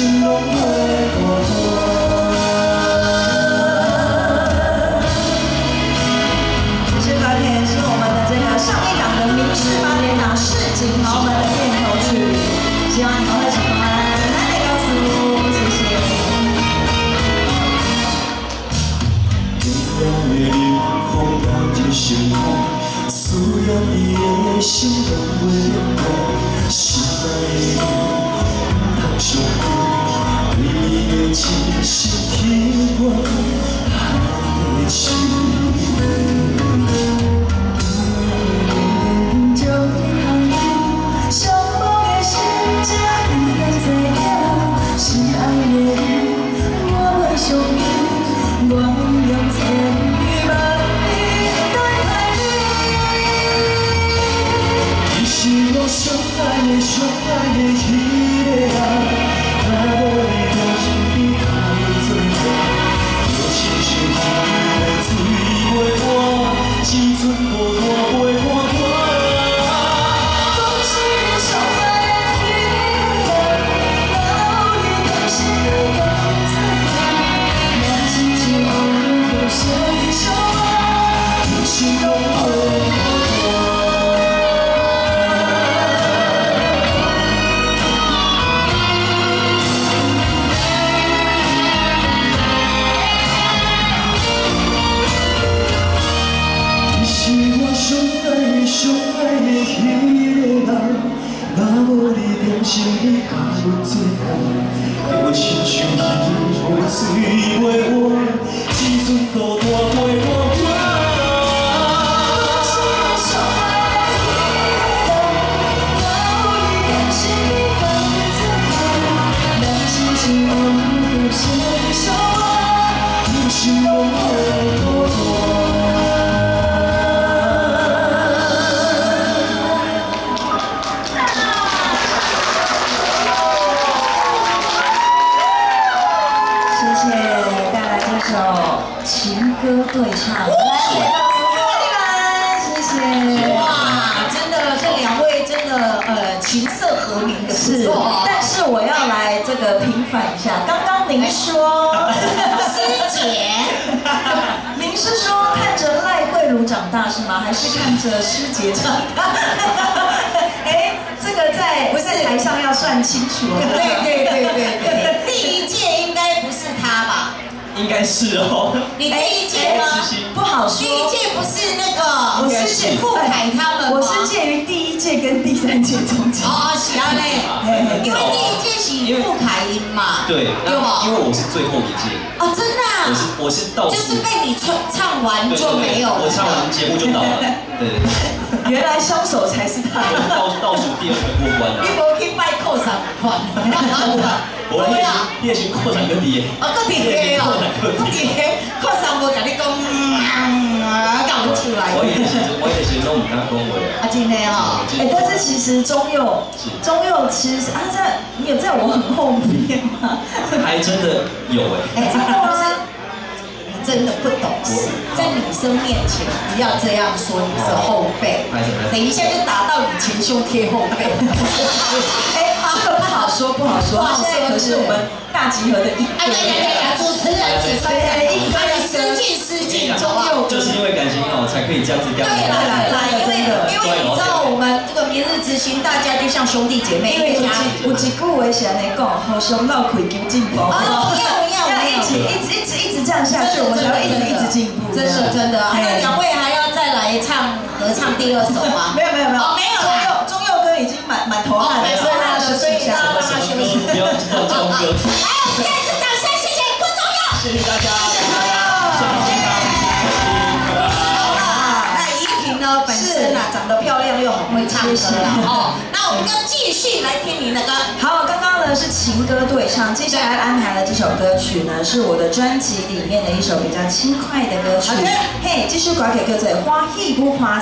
心动会过这是高是我们的这后上一档的民视八点档市井豪门的殿后曲希望你们会喜欢谢谢 실어서 나의 정말 기대야 请你告苦我多像就一水琴瑟和鸣的是，但是我要来这个平反一下，刚刚您说 师姐，您是说看着赖慧茹长大是吗？还是看着师姐长大？哎，这个在在台上要算清楚。对对对对对，应该是哦。你的意见吗？不好说。第一届不是那个，我是介傅凯他们我是介于第一届跟第三届中间。哦，是啊嘞。因为第一届是傅凯英嘛。对。对因为我是最后一届。哦，真的。我是我是倒就是被你唱唱完就没有。我唱完节目就到了。对。原来凶手才是他。倒倒数第二个过关 了。你无去拜扣三款。我练习练习扩展个底。啊，个底哦，个底，扩散无甲你讲，啊，讲不出来。我也是，我也是弄唔敢恭维。啊，今天哦，哎，但是其实中佑，中佑其实啊，在你有在我很后面吗？还真的有哎。真的吗？你真的不懂事，在女生面前不要这样说，你是后辈。等一下就打到你前胸贴后背。不好说，不好说。现在可是我们大集合的一哎呀呀呀呀！主持人，主持人，哎呀，失敬失敬，中佑。就是因为感情好，才可以这样子掉。对啦对啦，因为因为你知道我们这个明日之星，大家就像兄弟姐妹，因为家有几句话是安尼讲，好兄闹开求进步。啊，不要不要，要一起一直一直一直这样下去，我们才会一直一直进步。真的真的，那两位还要再来唱合唱第二首吗？没有没有没有，没有。满满头汗了，所以他休息一下。不要知道中哥。来，我们再次掌声，谢谢郭宗佑。谢谢大家。好那依婷呢，本身啊长得漂亮又很会唱歌了哦。那我们就继续来听您的歌。好，刚刚呢是情歌对唱，接下来安排的这首歌曲呢是我的专辑里面的一首比较轻快的歌曲。嘿，继续挂给各位花一不花。